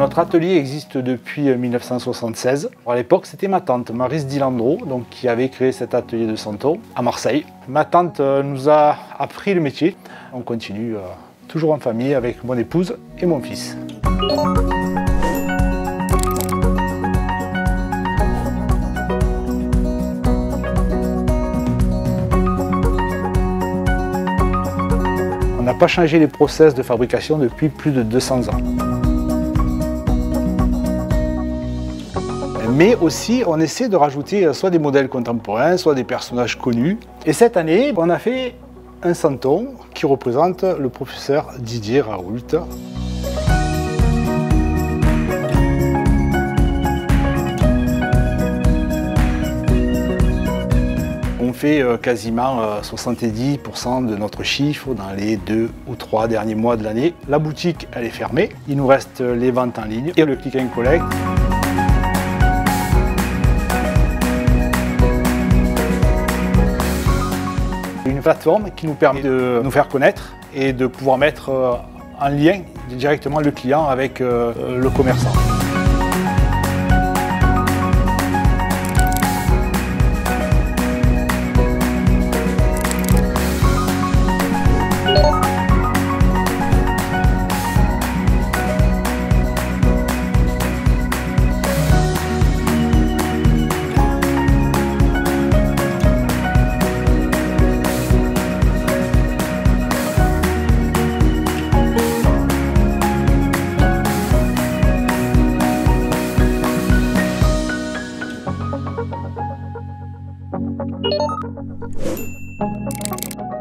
Notre atelier existe depuis 1976. À l'époque, c'était ma tante, Marise Dilandro, donc, qui avait créé cet atelier de santon à Marseille. Ma tante euh, nous a appris le métier. On continue euh, toujours en famille avec mon épouse et mon fils. On n'a pas changé les process de fabrication depuis plus de 200 ans. Mais aussi, on essaie de rajouter euh, soit des modèles contemporains, soit des personnages connus. Et cette année, on a fait un santon qui représente le professeur Didier Raoult. Fait euh, quasiment 70% euh, de notre chiffre dans les deux ou trois derniers mois de l'année. La boutique, elle est fermée. Il nous reste les ventes en ligne et le click and collect. Une plateforme qui nous permet de nous faire connaître et de pouvoir mettre euh, en lien directement le client avec euh, le commerçant. Thank you.